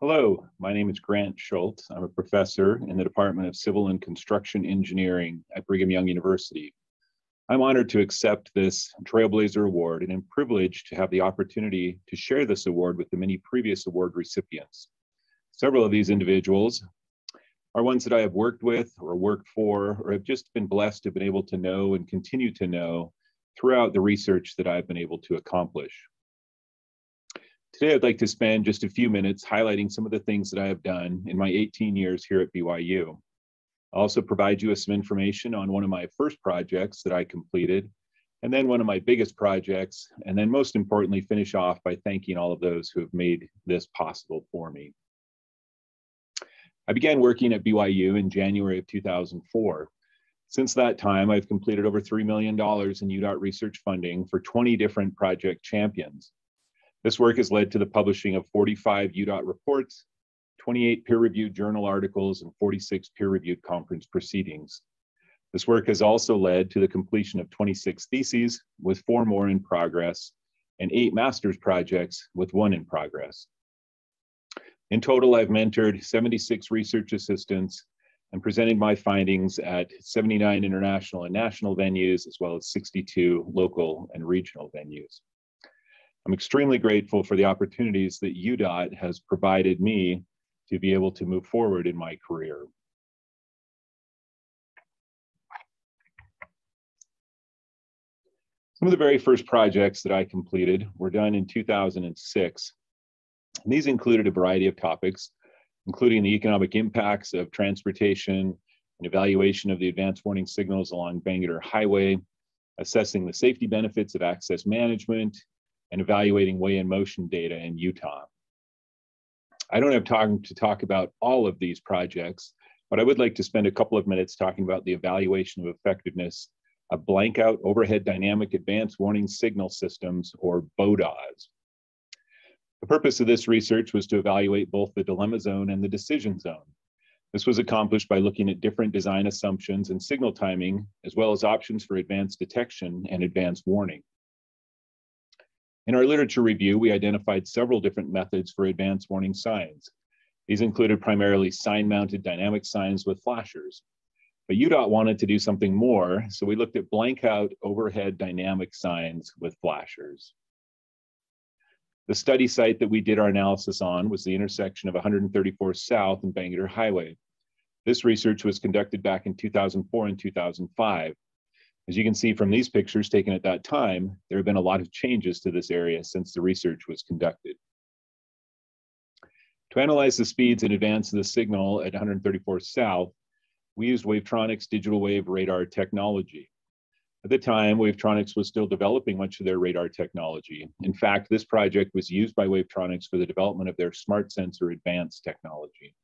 Hello, my name is Grant Schultz. I'm a professor in the Department of Civil and Construction Engineering at Brigham Young University. I'm honored to accept this Trailblazer Award and am privileged to have the opportunity to share this award with the many previous award recipients. Several of these individuals are ones that I have worked with or worked for or have just been blessed to have been able to know and continue to know throughout the research that I've been able to accomplish. Today, I'd like to spend just a few minutes highlighting some of the things that I have done in my 18 years here at BYU. I'll also provide you with some information on one of my first projects that I completed, and then one of my biggest projects, and then most importantly, finish off by thanking all of those who have made this possible for me. I began working at BYU in January of 2004. Since that time, I've completed over $3 million in UDOT research funding for 20 different project champions. This work has led to the publishing of 45 UDOT reports, 28 peer-reviewed journal articles, and 46 peer-reviewed conference proceedings. This work has also led to the completion of 26 theses, with four more in progress, and eight master's projects, with one in progress. In total, I've mentored 76 research assistants and presented my findings at 79 international and national venues, as well as 62 local and regional venues. I'm extremely grateful for the opportunities that UDOT has provided me to be able to move forward in my career. Some of the very first projects that I completed were done in 2006. And these included a variety of topics, including the economic impacts of transportation, and evaluation of the advanced warning signals along Bangerter Highway, assessing the safety benefits of access management, and evaluating weigh in motion data in Utah. I don't have time to talk about all of these projects, but I would like to spend a couple of minutes talking about the evaluation of effectiveness of blank out overhead dynamic advanced warning signal systems, or BODAS. The purpose of this research was to evaluate both the dilemma zone and the decision zone. This was accomplished by looking at different design assumptions and signal timing, as well as options for advanced detection and advanced warning. In our literature review, we identified several different methods for advanced warning signs. These included primarily sign-mounted dynamic signs with flashers. But UDOT wanted to do something more, so we looked at blank out overhead dynamic signs with flashers. The study site that we did our analysis on was the intersection of 134 South and Bangerter Highway. This research was conducted back in 2004 and 2005. As you can see from these pictures taken at that time, there have been a lot of changes to this area since the research was conducted. To analyze the speeds in advance of the signal at 134 South, we used Wavetronix digital wave radar technology. At the time, Wavetronix was still developing much of their radar technology. In fact, this project was used by Wavetronix for the development of their smart sensor advanced technology.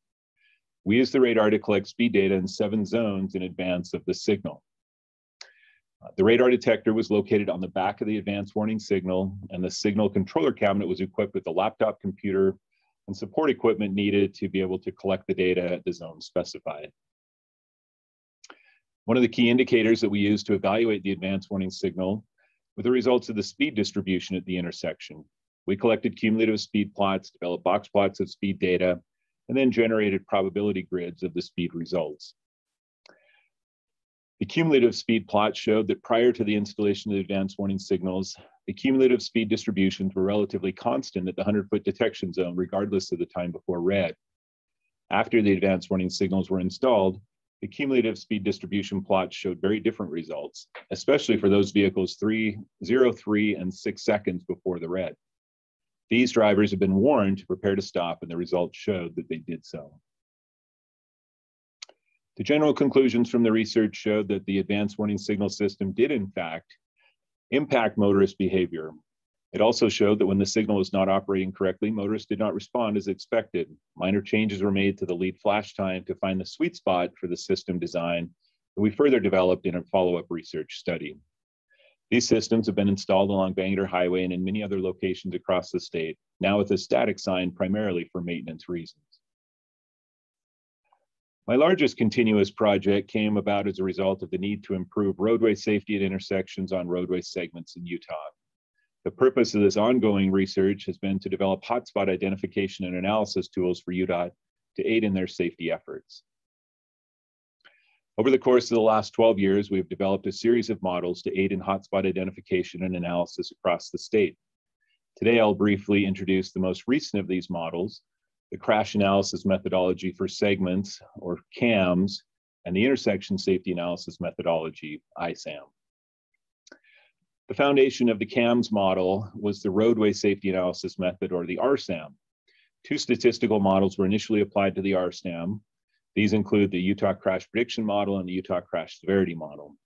We used the radar to collect speed data in seven zones in advance of the signal. Uh, the radar detector was located on the back of the advanced warning signal, and the signal controller cabinet was equipped with a laptop computer and support equipment needed to be able to collect the data at the zone specified. One of the key indicators that we used to evaluate the advanced warning signal were the results of the speed distribution at the intersection. We collected cumulative speed plots, developed box plots of speed data, and then generated probability grids of the speed results. The cumulative speed plot showed that prior to the installation of the advanced warning signals, the cumulative speed distributions were relatively constant at the 100 foot detection zone, regardless of the time before red. After the advanced warning signals were installed, the cumulative speed distribution plots showed very different results, especially for those vehicles 3, 0, 3, and 6 seconds before the red. These drivers have been warned to prepare to stop, and the results showed that they did so. The general conclusions from the research showed that the advanced warning signal system did, in fact, impact motorist behavior. It also showed that when the signal was not operating correctly, motorists did not respond as expected. Minor changes were made to the lead flash time to find the sweet spot for the system design that we further developed in a follow-up research study. These systems have been installed along Bangerter Highway and in many other locations across the state, now with a static sign primarily for maintenance reasons. My largest continuous project came about as a result of the need to improve roadway safety at intersections on roadway segments in Utah. The purpose of this ongoing research has been to develop hotspot identification and analysis tools for UDOT to aid in their safety efforts. Over the course of the last 12 years, we've developed a series of models to aid in hotspot identification and analysis across the state. Today, I'll briefly introduce the most recent of these models, the crash analysis methodology for segments, or CAMS, and the intersection safety analysis methodology, ISAM. The foundation of the CAMS model was the roadway safety analysis method, or the RSAM. Two statistical models were initially applied to the RSAM. These include the Utah Crash Prediction Model and the Utah Crash Severity Model.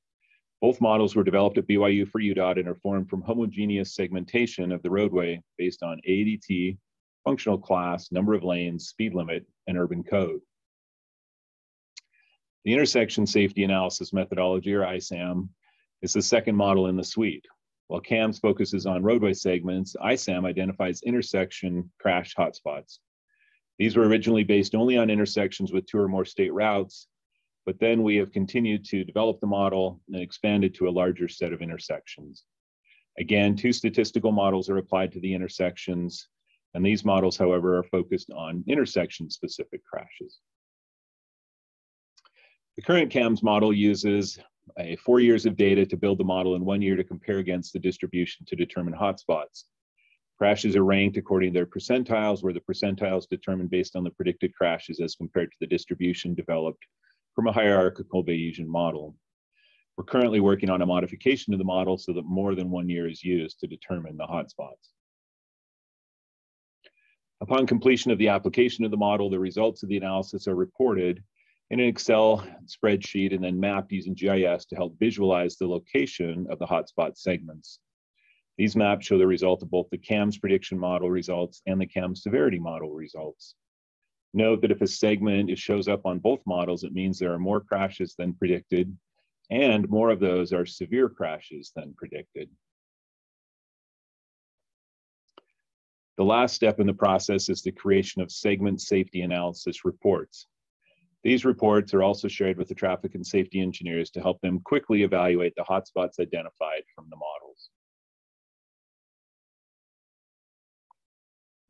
Both models were developed at BYU for UDOT and are formed from homogeneous segmentation of the roadway based on ADT, functional class, number of lanes, speed limit, and urban code. The intersection safety analysis methodology, or ISAM, is the second model in the suite. While CAMS focuses on roadway segments, ISAM identifies intersection crash hotspots. These were originally based only on intersections with two or more state routes, but then we have continued to develop the model and expanded to a larger set of intersections. Again, two statistical models are applied to the intersections, and these models, however, are focused on intersection-specific crashes. The current CAMS model uses a four years of data to build the model and one year to compare against the distribution to determine hotspots. Crashes are ranked according to their percentiles, where the percentiles determined based on the predicted crashes as compared to the distribution developed from a hierarchical Bayesian model. We're currently working on a modification of the model so that more than one year is used to determine the hotspots. Upon completion of the application of the model, the results of the analysis are reported in an Excel spreadsheet and then mapped using GIS to help visualize the location of the hotspot segments. These maps show the result of both the CAMS prediction model results and the CAMS severity model results. Note that if a segment shows up on both models, it means there are more crashes than predicted, and more of those are severe crashes than predicted. The last step in the process is the creation of segment safety analysis reports. These reports are also shared with the traffic and safety engineers to help them quickly evaluate the hotspots identified from the models.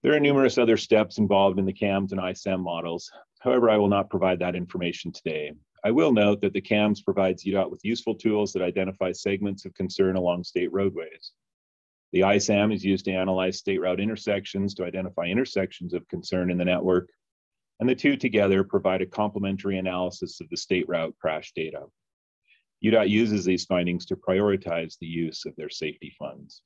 There are numerous other steps involved in the CAMS and ISAM models. However, I will not provide that information today. I will note that the CAMS provides UDOT with useful tools that identify segments of concern along state roadways. The ISAM is used to analyze state route intersections to identify intersections of concern in the network, and the two together provide a complementary analysis of the state route crash data. UDOT uses these findings to prioritize the use of their safety funds.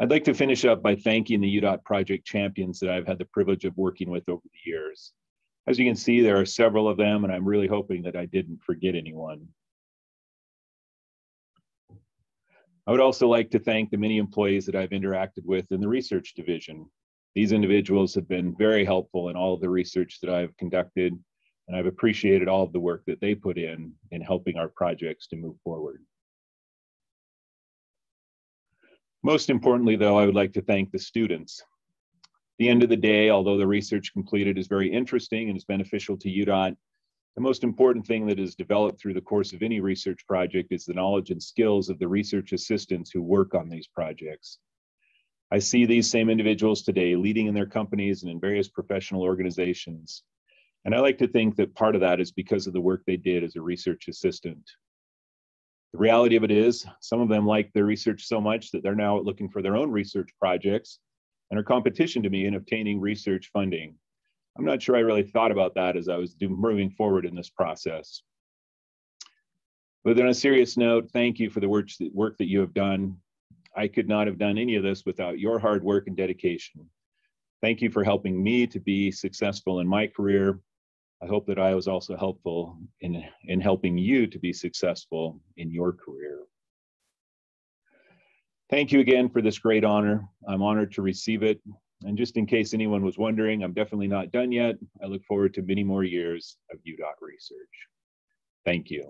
I'd like to finish up by thanking the UDOT project champions that I've had the privilege of working with over the years. As you can see, there are several of them, and I'm really hoping that I didn't forget anyone. I would also like to thank the many employees that I've interacted with in the research division. These individuals have been very helpful in all of the research that I've conducted, and I've appreciated all of the work that they put in in helping our projects to move forward. Most importantly, though, I would like to thank the students. At the end of the day, although the research completed is very interesting and is beneficial to UDOT, the most important thing that is developed through the course of any research project is the knowledge and skills of the research assistants who work on these projects. I see these same individuals today leading in their companies and in various professional organizations. And I like to think that part of that is because of the work they did as a research assistant. The reality of it is, some of them like their research so much that they're now looking for their own research projects and are competition to me in obtaining research funding. I'm not sure I really thought about that as I was moving forward in this process. But on a serious note, thank you for the work, work that you have done. I could not have done any of this without your hard work and dedication. Thank you for helping me to be successful in my career. I hope that I was also helpful in, in helping you to be successful in your career. Thank you again for this great honor. I'm honored to receive it and just in case anyone was wondering, I'm definitely not done yet. I look forward to many more years of UDOT research. Thank you.